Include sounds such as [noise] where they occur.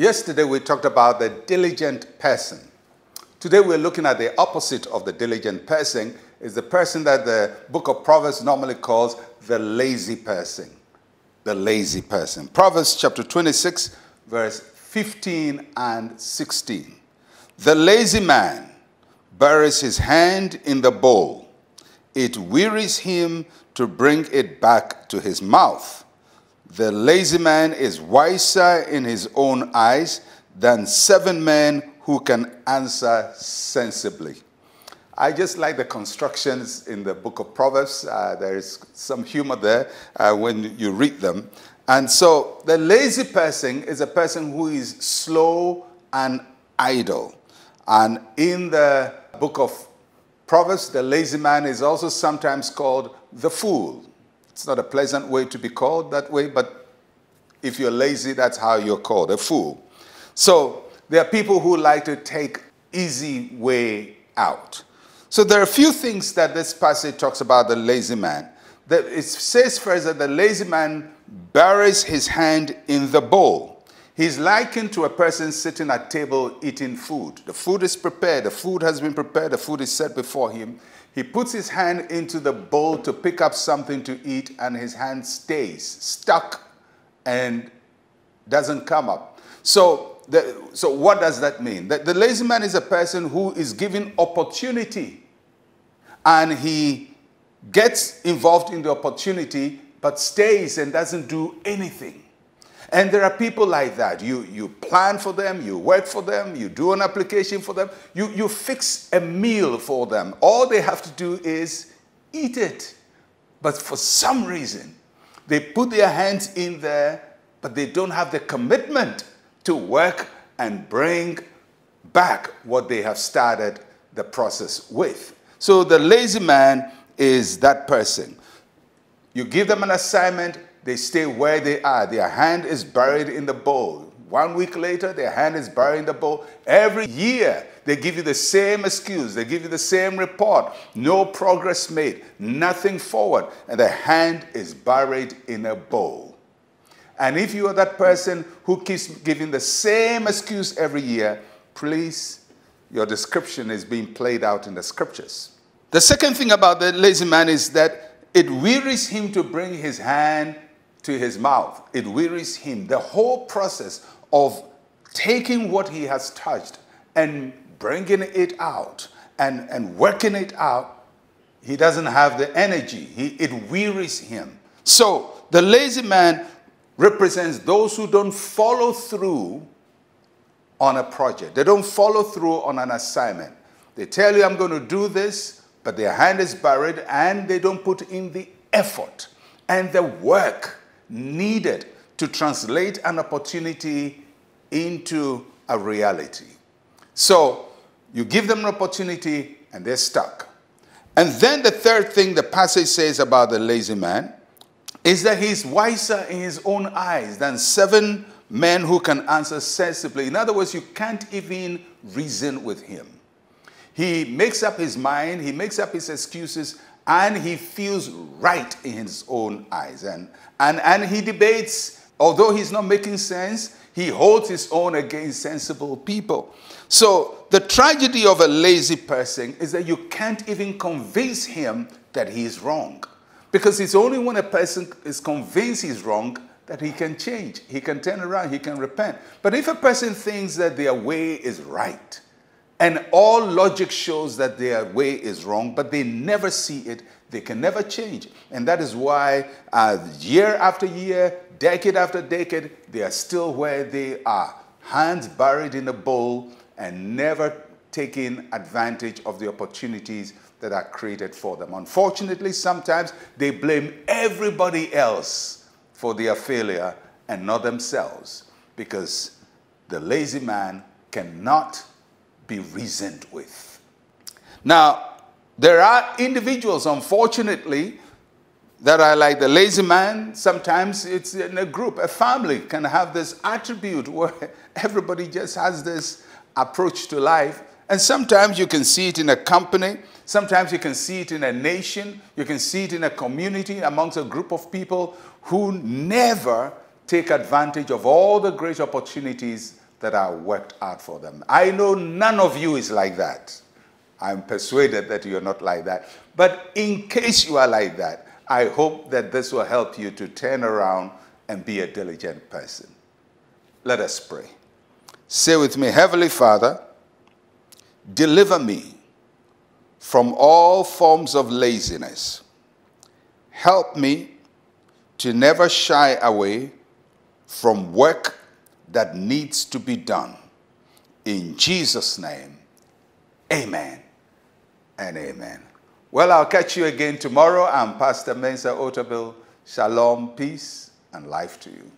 Yesterday we talked about the diligent person. Today we're looking at the opposite of the diligent person is the person that the book of Proverbs normally calls the lazy person. The lazy person. Proverbs chapter 26 verse 15 and 16. The lazy man buries his hand in the bowl. It wearies him to bring it back to his mouth. The lazy man is wiser in his own eyes than seven men who can answer sensibly. I just like the constructions in the book of Proverbs. Uh, there is some humor there uh, when you read them. And so the lazy person is a person who is slow and idle. And in the book of Proverbs, the lazy man is also sometimes called the fool. It's not a pleasant way to be called that way, but if you're lazy, that's how you're called, a fool. So there are people who like to take easy way out. So there are a few things that this passage talks about the lazy man. It says first that the lazy man buries his hand in the bowl. He's likened to a person sitting at table eating food. The food is prepared, the food has been prepared, the food is set before him. He puts his hand into the bowl to pick up something to eat, and his hand stays stuck and doesn't come up. So, the, so what does that mean? That the lazy man is a person who is given opportunity and he gets involved in the opportunity but stays and doesn't do anything. And there are people like that. You, you plan for them, you work for them, you do an application for them, you, you fix a meal for them. All they have to do is eat it. But for some reason, they put their hands in there, but they don't have the commitment to work and bring back what they have started the process with. So the lazy man is that person. You give them an assignment, they stay where they are. Their hand is buried in the bowl. One week later, their hand is buried in the bowl. Every year, they give you the same excuse. They give you the same report. No progress made, nothing forward. And the hand is buried in a bowl. And if you are that person who keeps giving the same excuse every year, please, your description is being played out in the scriptures. The second thing about the lazy man is that it wearies him to bring his hand to his mouth. It wearies him. The whole process of taking what he has touched and bringing it out and, and working it out, he doesn't have the energy. He, it wearies him. So the lazy man represents those who don't follow through on a project. They don't follow through on an assignment. They tell you, I'm going to do this, but their hand is buried and they don't put in the effort and the work needed to translate an opportunity into a reality. So you give them an opportunity and they're stuck. And then the third thing the passage says about the lazy man is that he's wiser in his own eyes than seven men who can answer sensibly. In other words, you can't even reason with him. He makes up his mind, he makes up his excuses, and he feels right in his own eyes. And, and, and he debates, although he's not making sense, he holds his own against sensible people. So, the tragedy of a lazy person is that you can't even convince him that he is wrong. Because it's only when a person is convinced he's wrong that he can change, he can turn around, he can repent. But if a person thinks that their way is right, and all logic shows that their way is wrong, but they never see it. They can never change. And that is why uh, year after year, decade after decade, they are still where they are. Hands buried in a bowl and never taking advantage of the opportunities that are created for them. Unfortunately, sometimes they blame everybody else for their failure and not themselves because the lazy man cannot be reasoned with. Now, there are individuals, unfortunately, that are like the lazy man. Sometimes it's in a group, a family can have this attribute where [laughs] everybody just has this approach to life. And sometimes you can see it in a company, sometimes you can see it in a nation, you can see it in a community amongst a group of people who never take advantage of all the great opportunities that are worked out for them. I know none of you is like that. I'm persuaded that you're not like that. But in case you are like that, I hope that this will help you to turn around and be a diligent person. Let us pray. Say with me, Heavenly Father, deliver me from all forms of laziness. Help me to never shy away from work that needs to be done. In Jesus' name, amen and amen. Well, I'll catch you again tomorrow. I'm Pastor Mensa Otabil. Shalom, peace, and life to you.